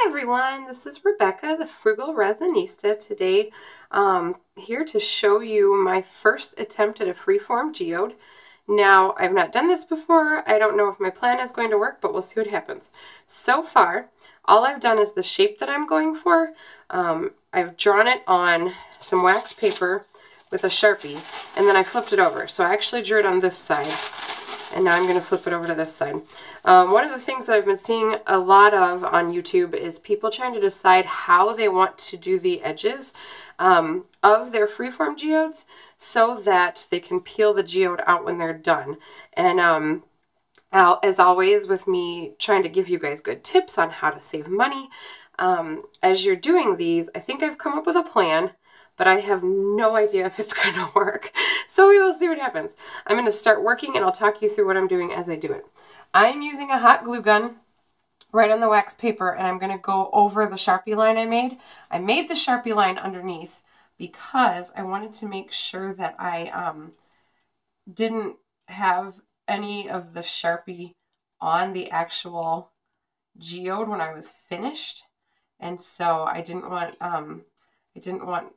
Hi everyone, this is Rebecca, the Frugal Resinista, today um, here to show you my first attempt at a freeform geode. Now, I've not done this before, I don't know if my plan is going to work, but we'll see what happens. So far, all I've done is the shape that I'm going for. Um, I've drawn it on some wax paper with a Sharpie, and then I flipped it over. So I actually drew it on this side and now I'm going to flip it over to this side. Um, one of the things that I've been seeing a lot of on YouTube is people trying to decide how they want to do the edges um, of their freeform geodes so that they can peel the geode out when they're done. And um, as always with me trying to give you guys good tips on how to save money, um, as you're doing these, I think I've come up with a plan but I have no idea if it's going to work. So we will see what happens. I'm going to start working and I'll talk you through what I'm doing as I do it. I'm using a hot glue gun right on the wax paper and I'm going to go over the Sharpie line I made. I made the Sharpie line underneath because I wanted to make sure that I um, didn't have any of the Sharpie on the actual geode when I was finished. And so I didn't want um, I didn't want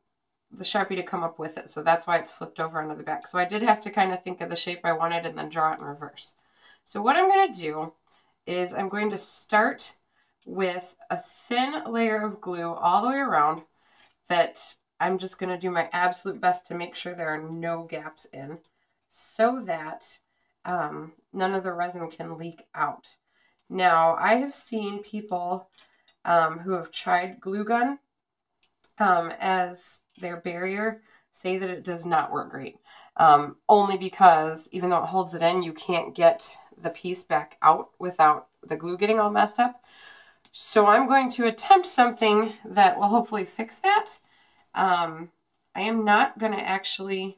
the Sharpie to come up with it. So that's why it's flipped over onto the back. So I did have to kind of think of the shape I wanted and then draw it in reverse. So what I'm going to do is I'm going to start with a thin layer of glue all the way around that I'm just going to do my absolute best to make sure there are no gaps in so that um, none of the resin can leak out. Now, I have seen people um, who have tried glue gun um, as their barrier say that it does not work great. Um, only because even though it holds it in, you can't get the piece back out without the glue getting all messed up. So I'm going to attempt something that will hopefully fix that. Um, I am not going to actually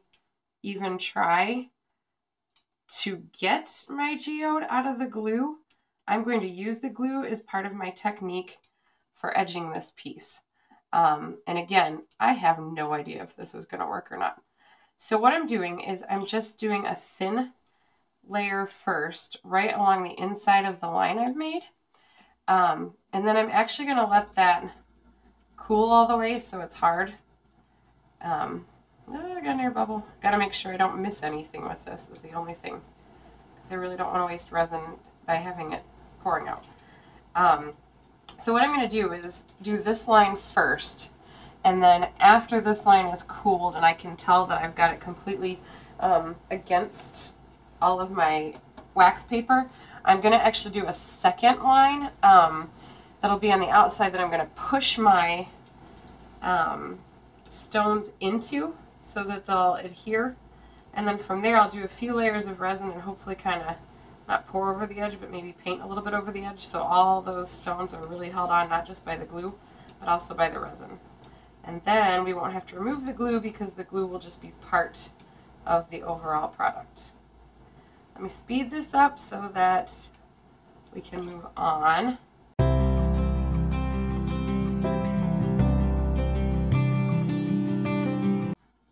even try to get my geode out of the glue. I'm going to use the glue as part of my technique for edging this piece. Um, and again, I have no idea if this is going to work or not. So what I'm doing is I'm just doing a thin layer first right along the inside of the line I've made. Um, and then I'm actually going to let that cool all the way so it's hard. Um, oh, I got an air bubble. Got to make sure I don't miss anything with this is the only thing. Because I really don't want to waste resin by having it pouring out. Um, so what I'm going to do is do this line first, and then after this line is cooled and I can tell that I've got it completely um, against all of my wax paper, I'm going to actually do a second line um, that'll be on the outside that I'm going to push my um, stones into so that they'll adhere. And then from there I'll do a few layers of resin and hopefully kind of not pour over the edge, but maybe paint a little bit over the edge so all those stones are really held on not just by the glue, but also by the resin. And then we won't have to remove the glue because the glue will just be part of the overall product. Let me speed this up so that we can move on.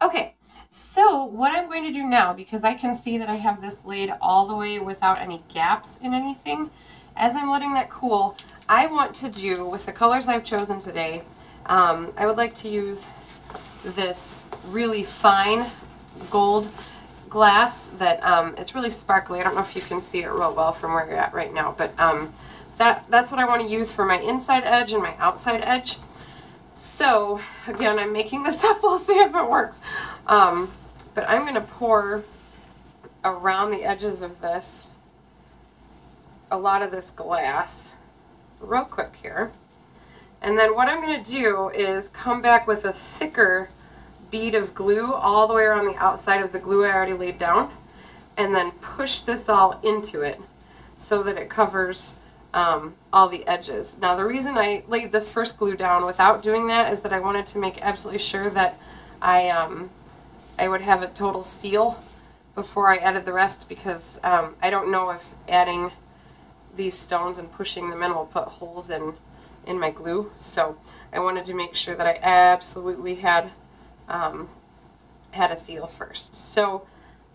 Okay, so what I'm going to do now, because I can see that I have this laid all the way without any gaps in anything, as I'm letting that cool, I want to do, with the colors I've chosen today, um, I would like to use this really fine gold glass that um, it's really sparkly. I don't know if you can see it real well from where you're at right now, but um, that that's what I want to use for my inside edge and my outside edge. So, again, I'm making this up. We'll see if it works. Um, but I'm going to pour around the edges of this a lot of this glass real quick here. And then what I'm going to do is come back with a thicker bead of glue all the way around the outside of the glue I already laid down and then push this all into it so that it covers um, all the edges. Now the reason I laid this first glue down without doing that is that I wanted to make absolutely sure that I, um, I would have a total seal before I added the rest because um, I don't know if adding these stones and pushing them in will put holes in in my glue so I wanted to make sure that I absolutely had um, had a seal first. So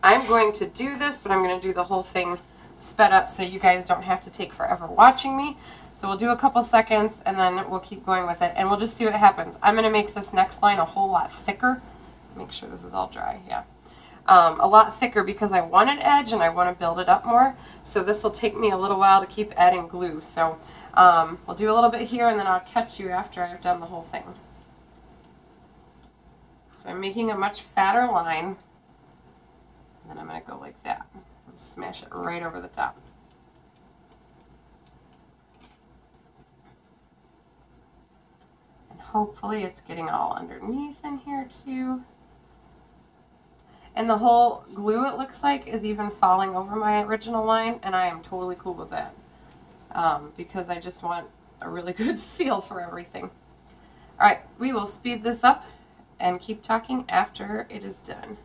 I'm going to do this but I'm going to do the whole thing sped up so you guys don't have to take forever watching me. So we'll do a couple seconds and then we'll keep going with it and we'll just see what happens. I'm going to make this next line a whole lot thicker. Make sure this is all dry, yeah. Um, a lot thicker because I want an edge and I want to build it up more. So this will take me a little while to keep adding glue. So um, we'll do a little bit here and then I'll catch you after I've done the whole thing. So I'm making a much fatter line. And then I'm going to go like that smash it right over the top. And hopefully it's getting all underneath in here too. And the whole glue, it looks like, is even falling over my original line, and I am totally cool with that. Um, because I just want a really good seal for everything. Alright, we will speed this up and keep talking after it is done.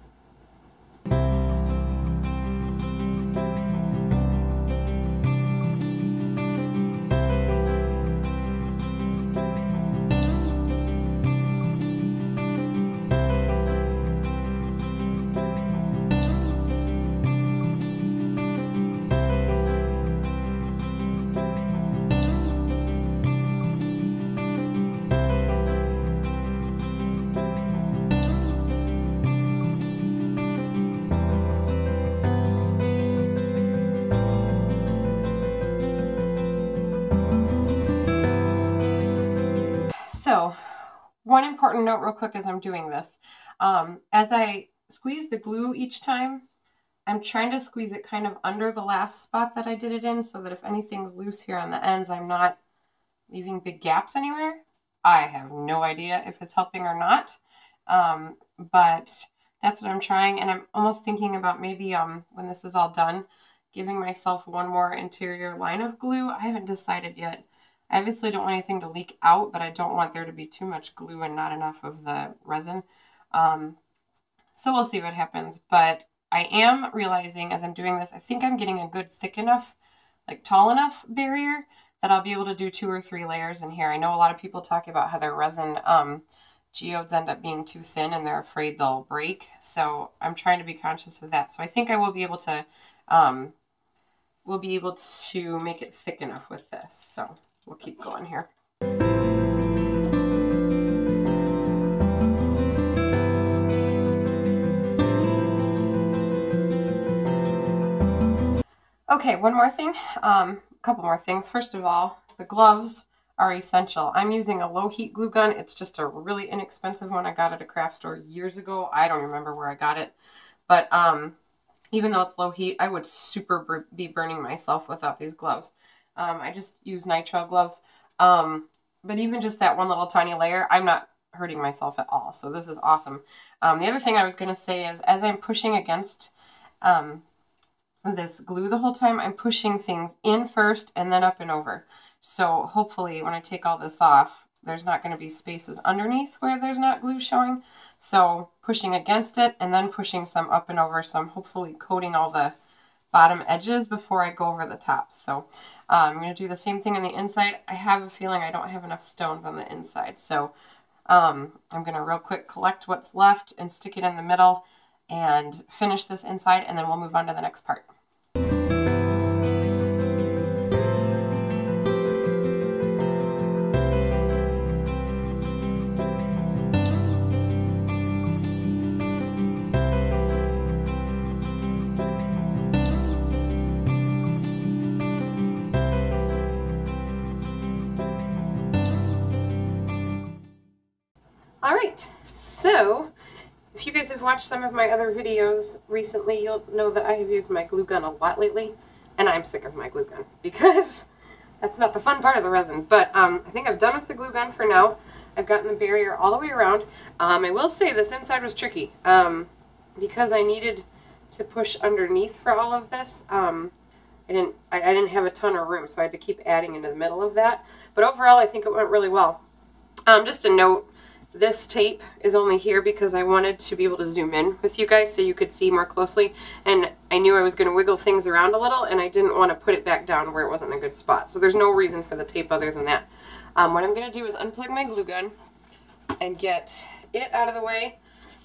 One important note real quick as I'm doing this. Um, as I squeeze the glue each time, I'm trying to squeeze it kind of under the last spot that I did it in so that if anything's loose here on the ends, I'm not leaving big gaps anywhere. I have no idea if it's helping or not, um, but that's what I'm trying. And I'm almost thinking about maybe um, when this is all done, giving myself one more interior line of glue. I haven't decided yet. I obviously don't want anything to leak out, but I don't want there to be too much glue and not enough of the resin. Um, so we'll see what happens. But I am realizing as I'm doing this, I think I'm getting a good thick enough, like tall enough barrier that I'll be able to do two or three layers in here. I know a lot of people talk about how their resin um, geodes end up being too thin and they're afraid they'll break. So I'm trying to be conscious of that. So I think I will be able to, um, will be able to make it thick enough with this. So we'll keep going here. Okay, one more thing, um, a couple more things. First of all, the gloves are essential. I'm using a low heat glue gun. It's just a really inexpensive one. I got at a craft store years ago. I don't remember where I got it. But um, even though it's low heat, I would super be burning myself without these gloves. Um, I just use nitrile gloves. Um, but even just that one little tiny layer, I'm not hurting myself at all. So this is awesome. Um, the other thing I was going to say is as I'm pushing against um, this glue the whole time, I'm pushing things in first and then up and over. So hopefully when I take all this off, there's not going to be spaces underneath where there's not glue showing. So pushing against it and then pushing some up and over. So I'm hopefully coating all the bottom edges before I go over the top. So um, I'm going to do the same thing on the inside. I have a feeling I don't have enough stones on the inside. So um, I'm going to real quick collect what's left and stick it in the middle and finish this inside and then we'll move on to the next part. Some of my other videos recently, you'll know that I have used my glue gun a lot lately, and I'm sick of my glue gun because that's not the fun part of the resin. But um, I think I'm done with the glue gun for now. I've gotten the barrier all the way around. Um, I will say this inside was tricky um, because I needed to push underneath for all of this. Um, I didn't I, I didn't have a ton of room, so I had to keep adding into the middle of that. But overall, I think it went really well. Um, just a note, this tape is only here because I wanted to be able to zoom in with you guys so you could see more closely. And I knew I was going to wiggle things around a little and I didn't want to put it back down where it wasn't a good spot. So there's no reason for the tape other than that. Um, what I'm going to do is unplug my glue gun and get it out of the way.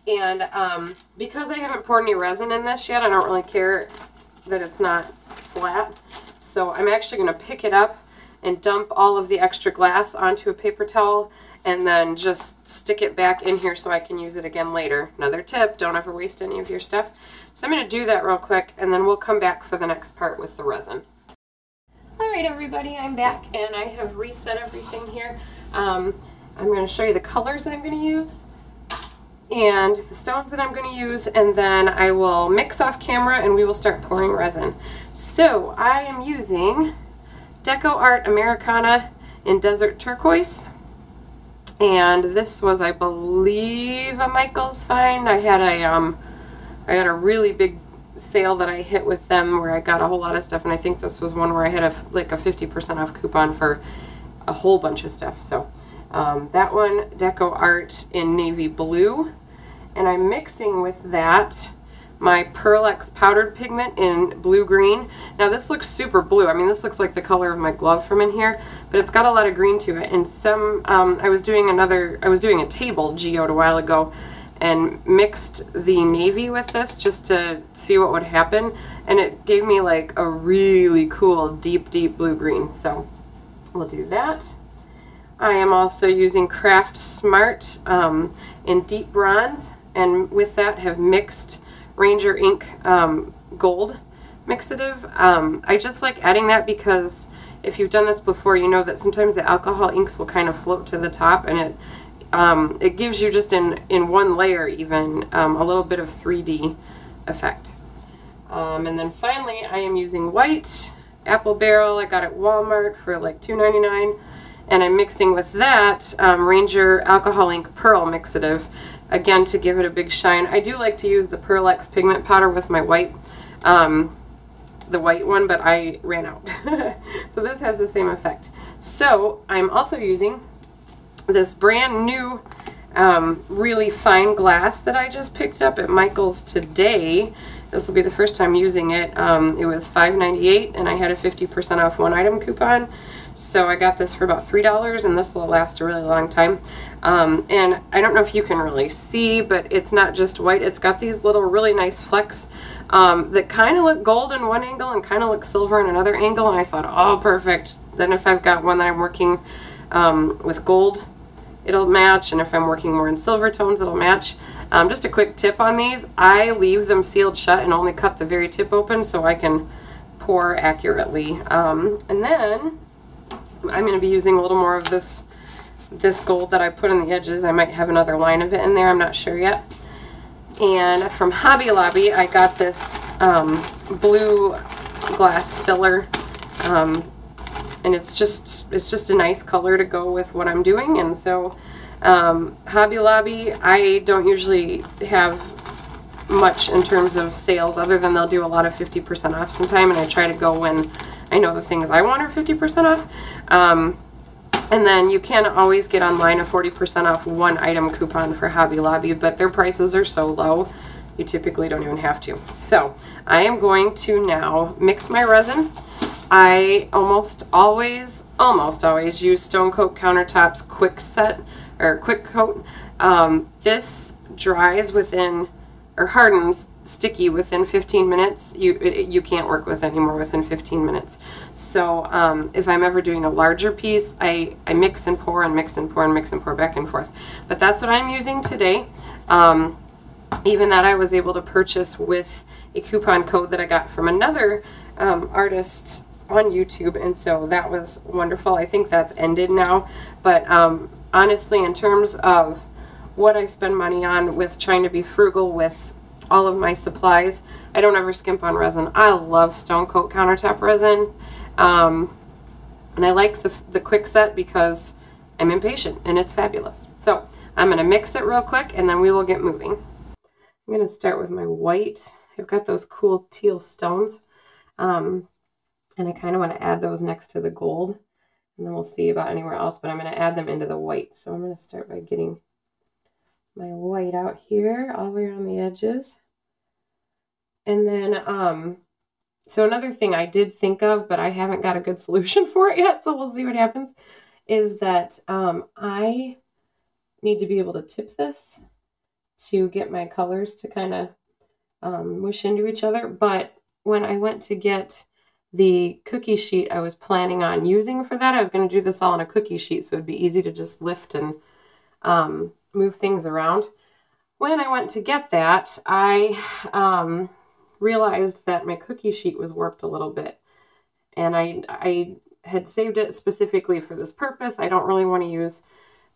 And um, because I haven't poured any resin in this yet, I don't really care that it's not flat. So I'm actually going to pick it up and dump all of the extra glass onto a paper towel and then just stick it back in here so I can use it again later. Another tip, don't ever waste any of your stuff. So I'm going to do that real quick and then we'll come back for the next part with the resin. Alright everybody, I'm back and I have reset everything here. Um, I'm going to show you the colors that I'm going to use and the stones that I'm going to use and then I will mix off camera and we will start pouring resin. So I am using Deco Art Americana in Desert Turquoise and this was I believe a Michael's find. I had a um, I had a really big sale that I hit with them where I got a whole lot of stuff and I think this was one where I had a like a 50% off coupon for a whole bunch of stuff. So um, that one, Deco Art in navy blue. And I'm mixing with that my Pearl-Ex powdered pigment in blue-green. Now this looks super blue. I mean, this looks like the color of my glove from in here, but it's got a lot of green to it. And some, um, I was doing another, I was doing a table geode a while ago and mixed the navy with this just to see what would happen. And it gave me like a really cool deep, deep blue-green. So we'll do that. I am also using Craft Smart um, in deep bronze and with that have mixed Ranger Ink um, Gold mixative. Um, I just like adding that because if you've done this before you know that sometimes the alcohol inks will kind of float to the top and it um, it gives you just in, in one layer even um, a little bit of 3D effect. Um, and then finally I am using white apple barrel. I got it at Walmart for like $2.99 and I'm mixing with that um, Ranger Alcohol Ink Pearl Mixative, again to give it a big shine. I do like to use the Pearl-Ex pigment powder with my white, um, the white one, but I ran out. so this has the same effect. So I'm also using this brand new um, really fine glass that I just picked up at Michael's today. This will be the first time using it. Um, it was $5.98 and I had a 50% off one item coupon. So I got this for about $3 and this will last a really long time. Um, and I don't know if you can really see, but it's not just white. It's got these little really nice flecks um, that kind of look gold in one angle and kind of look silver in another angle. And I thought, oh, perfect. Then if I've got one that I'm working um, with gold, it'll match. And if I'm working more in silver tones, it'll match. Um, just a quick tip on these. I leave them sealed shut and only cut the very tip open so I can pour accurately. Um, and then I'm going to be using a little more of this this gold that I put in the edges. I might have another line of it in there. I'm not sure yet. And from Hobby Lobby, I got this um, blue glass filler. Um, and it's just it's just a nice color to go with what I'm doing. And so um, Hobby Lobby, I don't usually have much in terms of sales other than they'll do a lot of 50% off sometime. And I try to go when I know the things I want are 50% off. Um, and then you can always get online a 40% off one item coupon for Hobby Lobby, but their prices are so low, you typically don't even have to. So I am going to now mix my resin. I almost always, almost always use Stone Coat Countertops Quick Set, or Quick Coat. Um, this dries within, or hardens sticky within 15 minutes, you it, you can't work with anymore within 15 minutes. So um, if I'm ever doing a larger piece, I, I mix and pour and mix and pour and mix and pour back and forth. But that's what I'm using today. Um, even that I was able to purchase with a coupon code that I got from another um, artist on YouTube, and so that was wonderful. I think that's ended now, but um, honestly, in terms of what I spend money on with trying to be frugal with all of my supplies. I don't ever skimp on resin. I love Stone Coat countertop resin. Um, and I like the, the quick set because I'm impatient and it's fabulous. So I'm going to mix it real quick and then we will get moving. I'm going to start with my white. I've got those cool teal stones. Um, and I kind of want to add those next to the gold. And then we'll see about anywhere else, but I'm going to add them into the white. So I'm going to start by getting my white out here all the way around the edges. And then, um, so another thing I did think of, but I haven't got a good solution for it yet, so we'll see what happens, is that um, I need to be able to tip this to get my colors to kind of um, mush into each other. But when I went to get the cookie sheet I was planning on using for that. I was going to do this all on a cookie sheet so it'd be easy to just lift and um, move things around. When I went to get that, I um, realized that my cookie sheet was warped a little bit. And I, I had saved it specifically for this purpose. I don't really want to use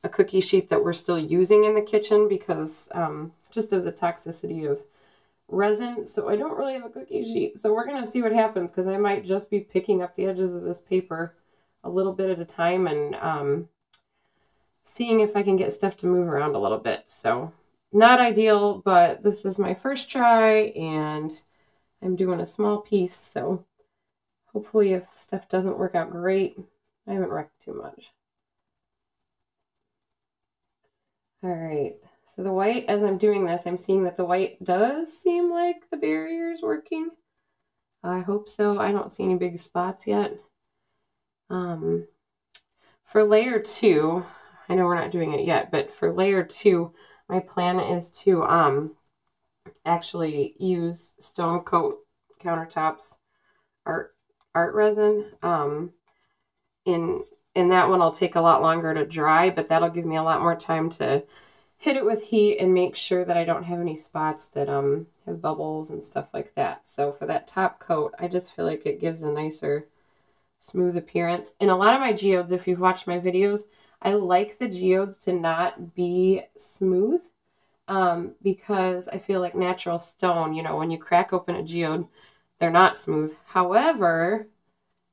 a cookie sheet that we're still using in the kitchen because um, just of the toxicity of resin. So I don't really have a cookie sheet. So we're going to see what happens because I might just be picking up the edges of this paper a little bit at a time and um, seeing if I can get stuff to move around a little bit. So not ideal, but this is my first try and I'm doing a small piece. So hopefully if stuff doesn't work out great, I haven't wrecked too much. All right. So the white, as I'm doing this, I'm seeing that the white does seem like the barrier is working. I hope so. I don't see any big spots yet. Um, for layer two, I know we're not doing it yet, but for layer two, my plan is to um, actually use Stone Coat countertops art art resin. Um, in in that one, I'll take a lot longer to dry, but that'll give me a lot more time to hit it with heat and make sure that I don't have any spots that um have bubbles and stuff like that. So for that top coat, I just feel like it gives a nicer smooth appearance. In a lot of my geodes, if you've watched my videos, I like the geodes to not be smooth um, because I feel like natural stone, you know, when you crack open a geode, they're not smooth. However,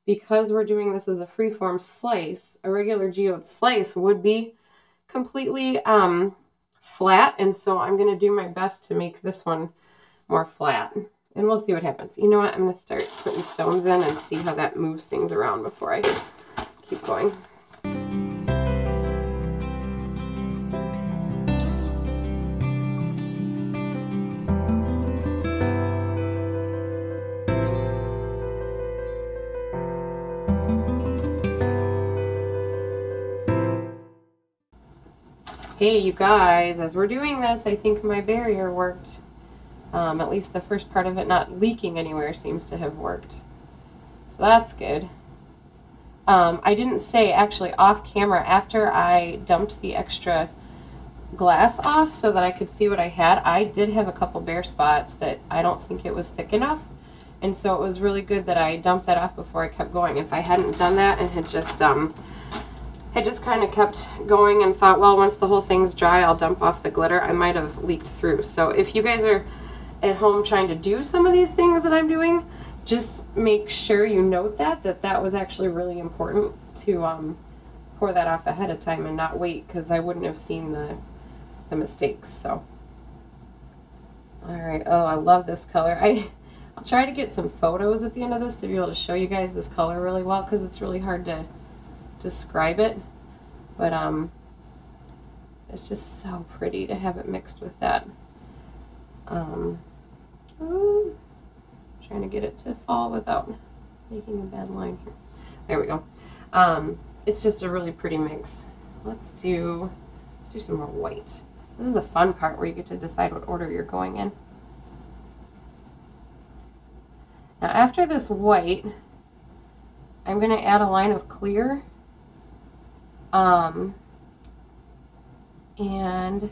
because we're doing this as a freeform slice, a regular geode slice would be completely um, flat, and so I'm going to do my best to make this one more flat. And we'll see what happens. You know what? I'm going to start putting stones in and see how that moves things around before I keep going. Hey, you guys, as we're doing this, I think my barrier worked. Um, at least the first part of it not leaking anywhere seems to have worked. So that's good. Um, I didn't say, actually, off camera, after I dumped the extra glass off so that I could see what I had, I did have a couple bare spots that I don't think it was thick enough. And so it was really good that I dumped that off before I kept going. If I hadn't done that and had just um, I just kind of kept going and thought, well, once the whole thing's dry, I'll dump off the glitter. I might have leaked through. So if you guys are at home trying to do some of these things that I'm doing, just make sure you note that, that that was actually really important to um, pour that off ahead of time and not wait because I wouldn't have seen the, the mistakes. So, all right. Oh, I love this color. I, I'll try to get some photos at the end of this to be able to show you guys this color really well because it's really hard to describe it, but um, it's just so pretty to have it mixed with that. Um, ooh, trying to get it to fall without making a bad line here. There we go. Um, it's just a really pretty mix. Let's do, let's do some more white. This is a fun part where you get to decide what order you're going in. Now after this white, I'm going to add a line of clear um, and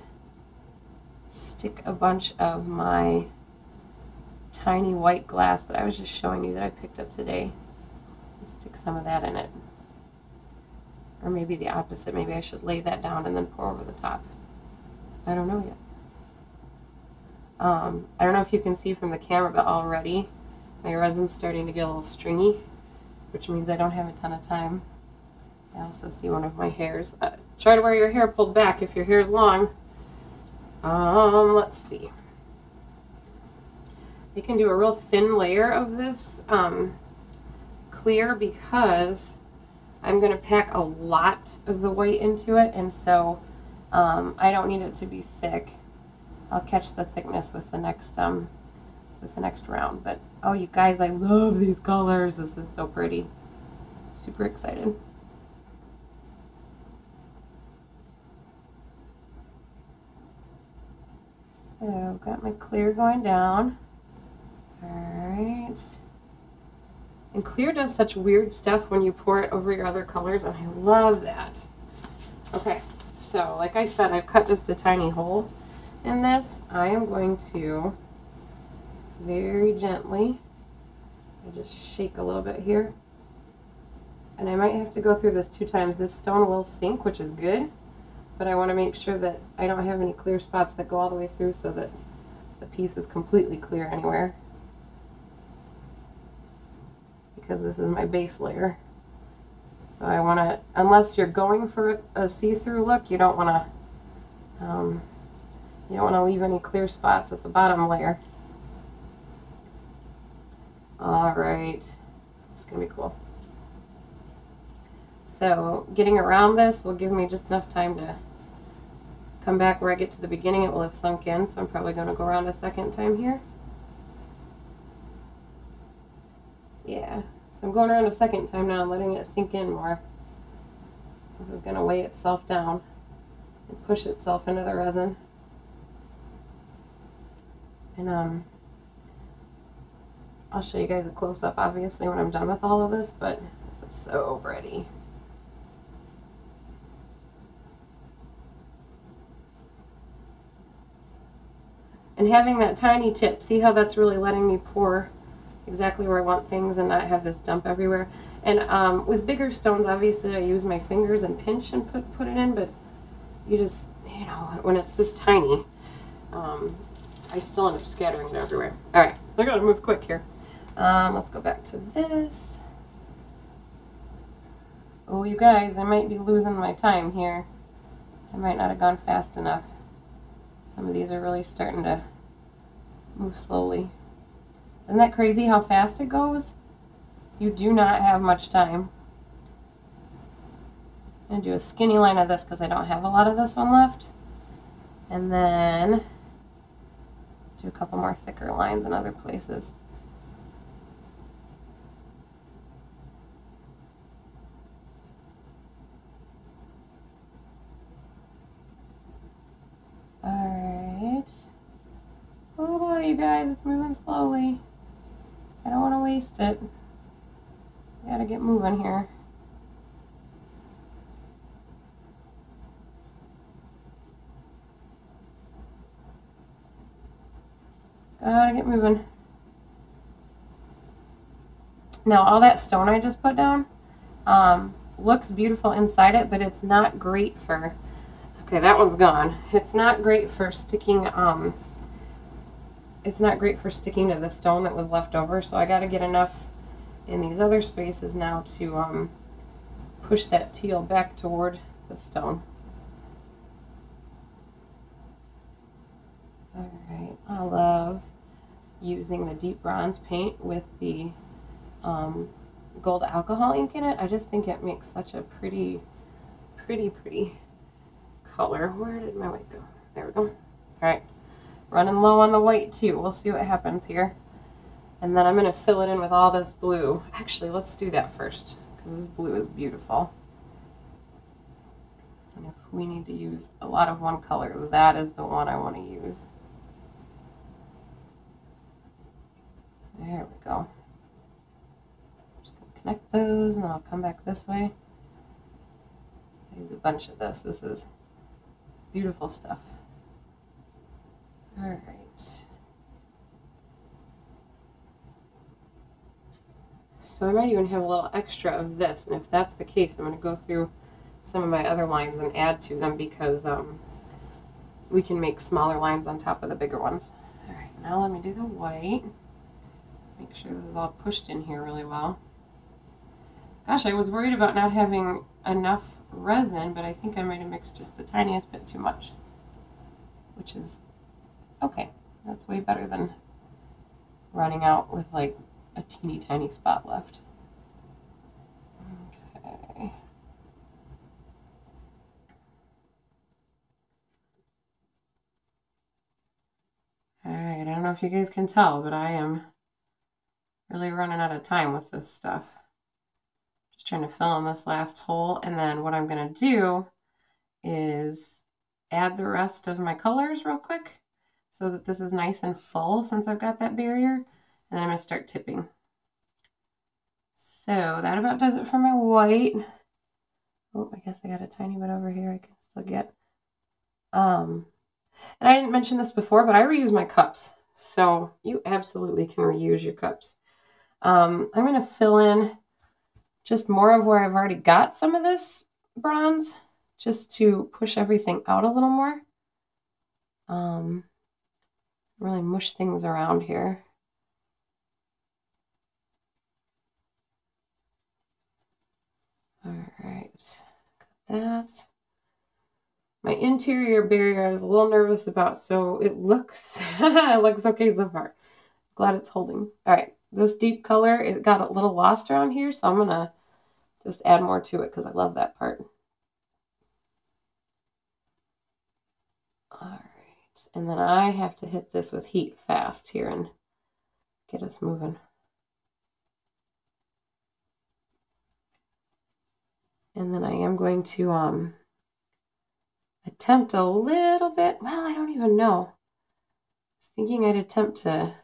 stick a bunch of my tiny white glass that I was just showing you that I picked up today. Stick some of that in it. Or maybe the opposite. Maybe I should lay that down and then pour over the top. I don't know yet. Um, I don't know if you can see from the camera, but already my resin's starting to get a little stringy, which means I don't have a ton of time I also see one of my hairs. Uh, try to wear your hair pulled back if your hair is long. Um, let's see. You can do a real thin layer of this um, clear because I'm going to pack a lot of the white into it and so um, I don't need it to be thick. I'll catch the thickness with the next um, with the next round. But oh, you guys, I love these colors. This is so pretty. Super excited. So I've got my clear going down. Alright. And clear does such weird stuff when you pour it over your other colors, and I love that. Okay, so like I said, I've cut just a tiny hole in this. I am going to very gently, I just shake a little bit here. And I might have to go through this two times. This stone will sink, which is good, but I want to make sure that I don't have any clear spots that go all the way through so that the piece is completely clear anywhere. because this is my base layer. So I want to, unless you're going for a see-through look, you don't want to, um, you don't want to leave any clear spots at the bottom layer. All right, it's going to be cool. So getting around this will give me just enough time to come back where I get to the beginning. It will have sunk in, so I'm probably going to go around a second time here. Yeah, so I'm going around a second time now, letting it sink in more. This is going to weigh itself down and push itself into the resin. And um, I'll show you guys a close-up obviously when I'm done with all of this, but this is so pretty. And having that tiny tip, see how that's really letting me pour exactly where I want things and not have this dump everywhere. And um, with bigger stones, obviously I use my fingers and pinch and put, put it in, but you just, you know, when it's this tiny, um, I still end up scattering it everywhere. All right, I gotta move quick here. Um, let's go back to this. Oh, you guys, I might be losing my time here. I might not have gone fast enough. Some of these are really starting to move slowly. Isn't that crazy how fast it goes? You do not have much time. I'm going to do a skinny line of this because I don't have a lot of this one left. And then do a couple more thicker lines in other places. Alright. Oh, you guys, it's moving slowly. I don't want to waste it. Gotta get moving here. Gotta get moving. Now all that stone I just put down um, looks beautiful inside it, but it's not great for, okay, that one's gone. It's not great for sticking um, it's not great for sticking to the stone that was left over, so I got to get enough in these other spaces now to um, push that teal back toward the stone. Alright, I love using the deep bronze paint with the um, gold alcohol ink in it. I just think it makes such a pretty, pretty, pretty color. Where did my white go? There we go. Alright. Running low on the white too. We'll see what happens here. And then I'm going to fill it in with all this blue. Actually, let's do that first because this blue is beautiful. And if we need to use a lot of one color, that is the one I want to use. There we go. Just going to connect those and then I'll come back this way. use a bunch of this. This is beautiful stuff. All right. So I might even have a little extra of this, and if that's the case, I'm going to go through some of my other lines and add to them because um, we can make smaller lines on top of the bigger ones. All right, now let me do the white. Make sure this is all pushed in here really well. Gosh, I was worried about not having enough resin, but I think I might have mixed just the tiniest bit too much, which is Okay, that's way better than running out with like a teeny tiny spot left. Okay. Alright, I don't know if you guys can tell, but I am really running out of time with this stuff. Just trying to fill in this last hole, and then what I'm going to do is add the rest of my colors real quick so that this is nice and full since I've got that barrier. And then I'm going to start tipping. So that about does it for my white. Oh, I guess I got a tiny bit over here I can still get. Um, and I didn't mention this before, but I reuse my cups. So you absolutely can reuse your cups. Um, I'm going to fill in just more of where I've already got some of this bronze just to push everything out a little more. Um, really mush things around here. All right, got that. My interior barrier I was a little nervous about, so it looks, it looks okay so far. Glad it's holding. All right, this deep color, it got a little lost around here, so I'm to just add more to it because I love that part. All right, and then I have to hit this with heat fast here and get us moving. And then I am going to um, attempt a little bit, well, I don't even know. I was thinking I'd attempt to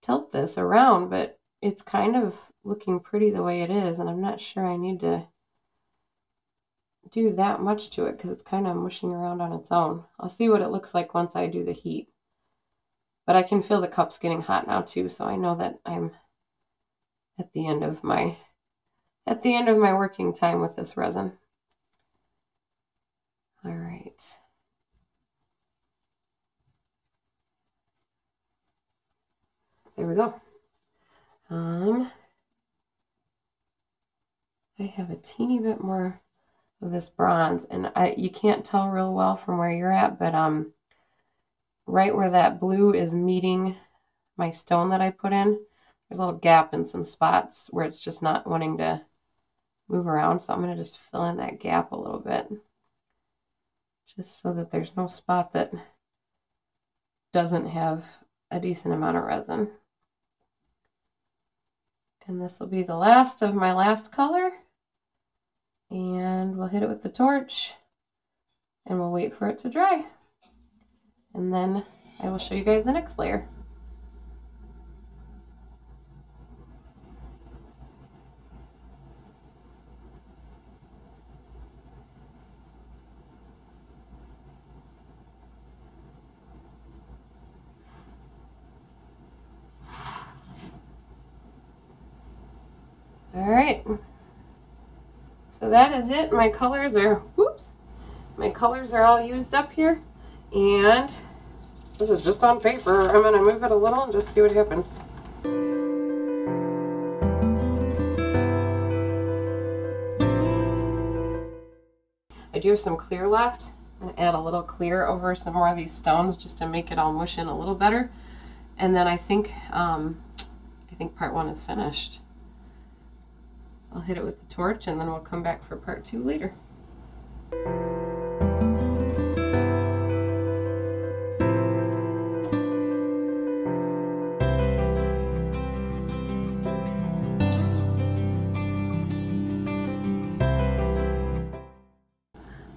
tilt this around, but it's kind of looking pretty the way it is, and I'm not sure I need to do that much to it because it's kind of mushing around on its own. I'll see what it looks like once I do the heat. But I can feel the cups getting hot now too, so I know that I'm at the end of my at the end of my working time with this resin. All right. There we go. Um, I have a teeny bit more this bronze, and I you can't tell real well from where you're at, but um, right where that blue is meeting my stone that I put in, there's a little gap in some spots where it's just not wanting to move around. So I'm going to just fill in that gap a little bit. Just so that there's no spot that doesn't have a decent amount of resin. And this will be the last of my last color. And we'll hit it with the torch and we'll wait for it to dry. And then I will show you guys the next layer. All right. That is it. My colors are, whoops, my colors are all used up here. And this is just on paper. I'm going to move it a little and just see what happens. I do have some clear left. I'm going to add a little clear over some more of these stones just to make it all mush in a little better. And then I think, um, I think part one is finished. I'll hit it with the torch and then we'll come back for part two later.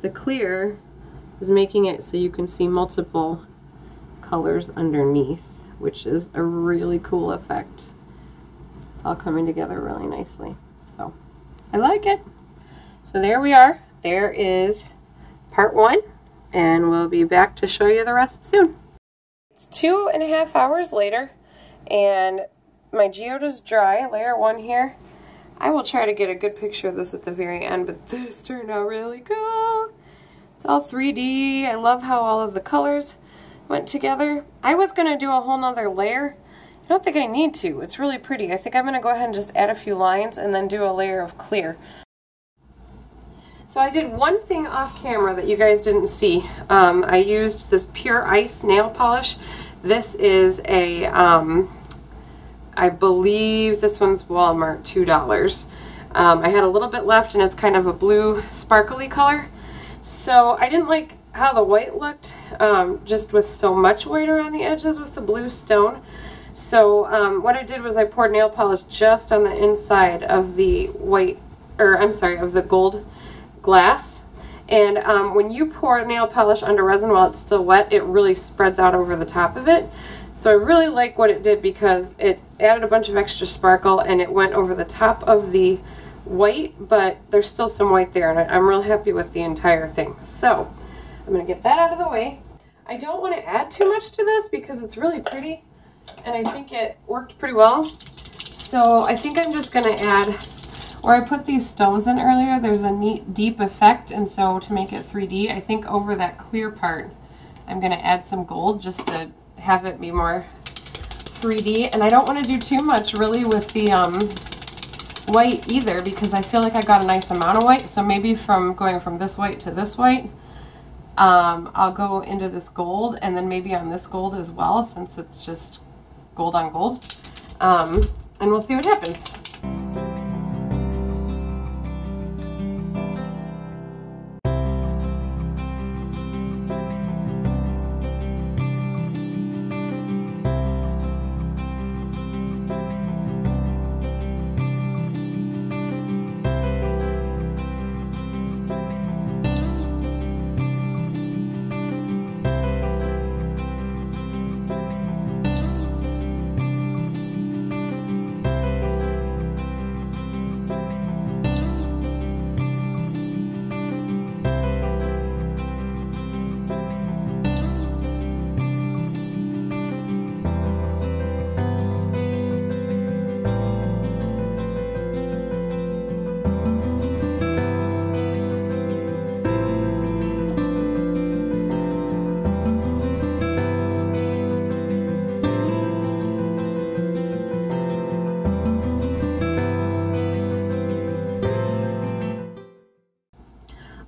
The clear is making it so you can see multiple colors underneath, which is a really cool effect. It's all coming together really nicely. So I like it. So there we are. There is part one, and we'll be back to show you the rest soon. It's two and a half hours later, and my geode is dry, layer one here. I will try to get a good picture of this at the very end, but this turned out really cool. It's all 3D. I love how all of the colors went together. I was going to do a whole nother layer, I don't think I need to. It's really pretty. I think I'm going to go ahead and just add a few lines and then do a layer of clear. So I did one thing off camera that you guys didn't see. Um, I used this Pure Ice nail polish. This is a, um, I believe this one's Walmart, $2. Um, I had a little bit left and it's kind of a blue sparkly color. So I didn't like how the white looked, um, just with so much white around the edges with the blue stone. So um, what I did was I poured nail polish just on the inside of the white, or I'm sorry, of the gold glass. And um, when you pour nail polish under resin while it's still wet, it really spreads out over the top of it. So I really like what it did because it added a bunch of extra sparkle and it went over the top of the white, but there's still some white there and I, am real happy with the entire thing. So I'm going to get that out of the way. I don't want to add too much to this because it's really pretty and I think it worked pretty well. So I think I'm just going to add, where I put these stones in earlier, there's a neat deep effect and so to make it 3D, I think over that clear part, I'm going to add some gold just to have it be more 3D. And I don't want to do too much really with the um, white either because I feel like I got a nice amount of white. So maybe from going from this white to this white, um, I'll go into this gold and then maybe on this gold as well since it's just gold on gold. Um, and we'll see what happens.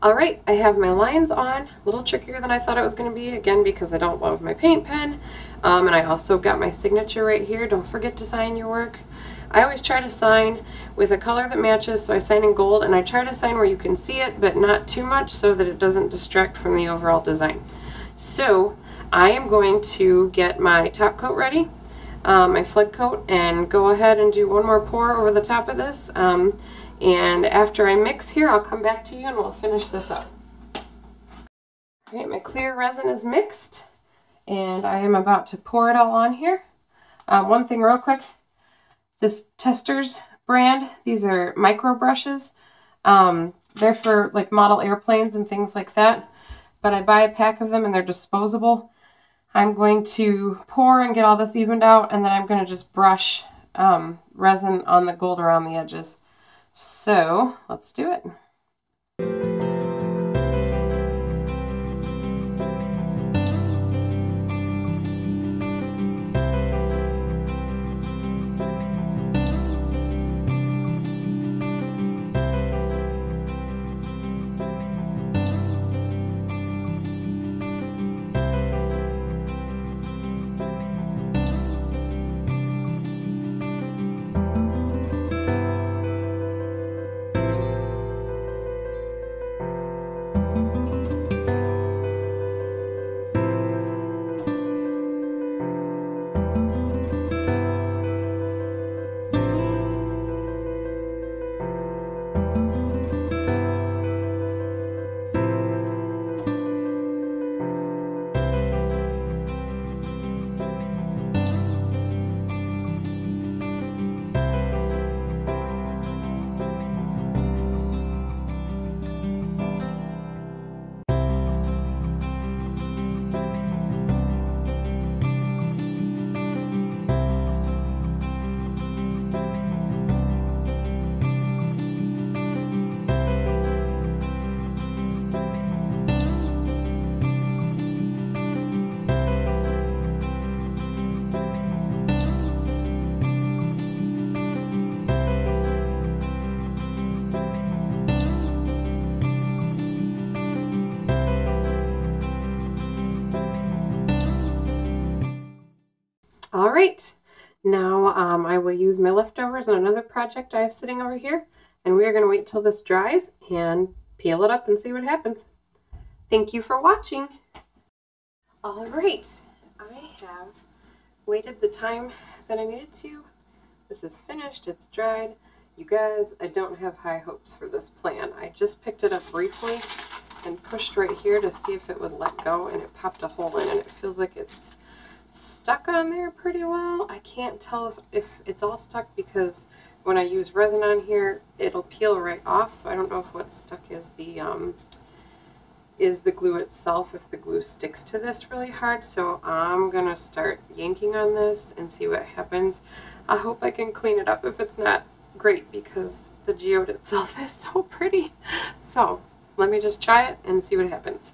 Alright, I have my lines on, a little trickier than I thought it was going to be, again because I don't love my paint pen. Um, and I also got my signature right here, don't forget to sign your work. I always try to sign with a color that matches, so I sign in gold, and I try to sign where you can see it, but not too much so that it doesn't distract from the overall design. So, I am going to get my top coat ready, um, my flood coat, and go ahead and do one more pour over the top of this. Um, and after I mix here, I'll come back to you and we'll finish this up. All right, my clear resin is mixed and I am about to pour it all on here. Uh, one thing real quick, this Testors brand, these are micro brushes. Um, they're for like model airplanes and things like that, but I buy a pack of them and they're disposable. I'm going to pour and get all this evened out and then I'm going to just brush um, resin on the gold around the edges. So let's do it. All right, now um, I will use my leftovers on another project I have sitting over here, and we are going to wait till this dries and peel it up and see what happens. Thank you for watching. All right, I have waited the time that I needed to. This is finished, it's dried. You guys, I don't have high hopes for this plan. I just picked it up briefly and pushed right here to see if it would let go, and it popped a hole in, and it feels like it's stuck on there pretty well. I can't tell if, if it's all stuck because when I use resin on here, it'll peel right off. So I don't know if what's stuck is the um, is the glue itself, if the glue sticks to this really hard. So I'm going to start yanking on this and see what happens. I hope I can clean it up if it's not great because the geode itself is so pretty. So let me just try it and see what happens.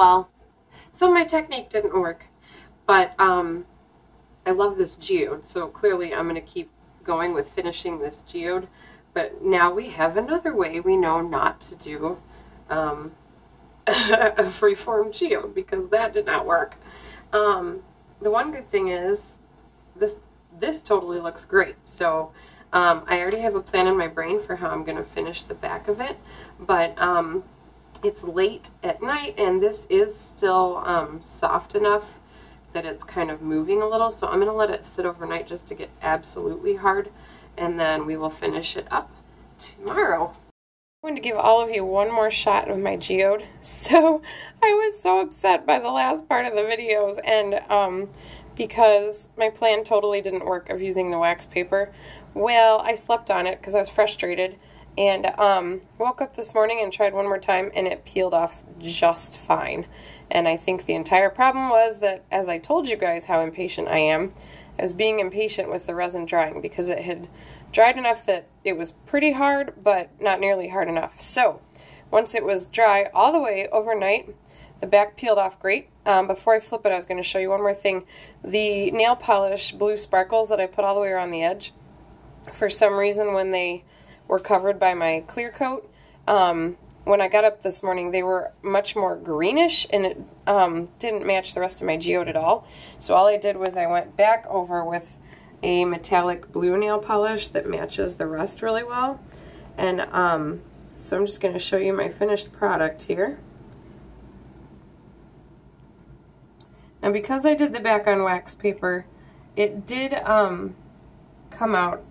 Well. So my technique didn't work. But um, I love this geode, so clearly I'm going to keep going with finishing this geode. But now we have another way we know not to do um, a freeform geode because that did not work. Um, the one good thing is this this totally looks great. So um, I already have a plan in my brain for how I'm going to finish the back of it. But um, it's late at night and this is still um, soft enough that it's kind of moving a little. So I'm going to let it sit overnight just to get absolutely hard and then we will finish it up tomorrow. I'm going to give all of you one more shot of my geode. So I was so upset by the last part of the videos and um, because my plan totally didn't work of using the wax paper. Well, I slept on it because I was frustrated and um, woke up this morning and tried one more time, and it peeled off just fine. And I think the entire problem was that, as I told you guys how impatient I am, I was being impatient with the resin drying because it had dried enough that it was pretty hard, but not nearly hard enough. So, once it was dry all the way overnight, the back peeled off great. Um, before I flip it, I was going to show you one more thing. The nail polish blue sparkles that I put all the way around the edge, for some reason when they were covered by my clear coat. Um, when I got up this morning, they were much more greenish and it um, didn't match the rest of my geode at all. So all I did was I went back over with a metallic blue nail polish that matches the rest really well. And um, so I'm just going to show you my finished product here. Now because I did the back on wax paper, it did um, come out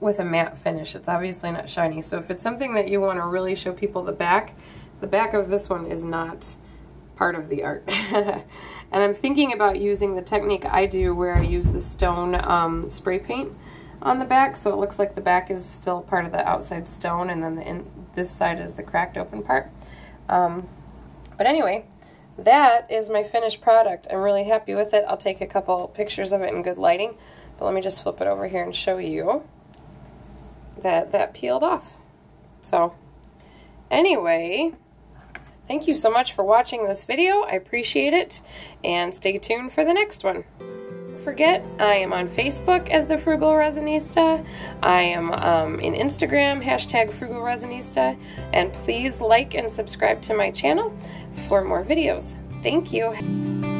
with a matte finish. It's obviously not shiny. So if it's something that you want to really show people the back, the back of this one is not part of the art. and I'm thinking about using the technique I do where I use the stone um, spray paint on the back so it looks like the back is still part of the outside stone and then the in, this side is the cracked open part. Um, but anyway, that is my finished product. I'm really happy with it. I'll take a couple pictures of it in good lighting. But let me just flip it over here and show you that that peeled off. So anyway, thank you so much for watching this video. I appreciate it. And stay tuned for the next one. Forget, I am on Facebook as the Frugal Resinista. I am um, in Instagram, hashtag Frugal Resinista. And please like and subscribe to my channel for more videos. Thank you.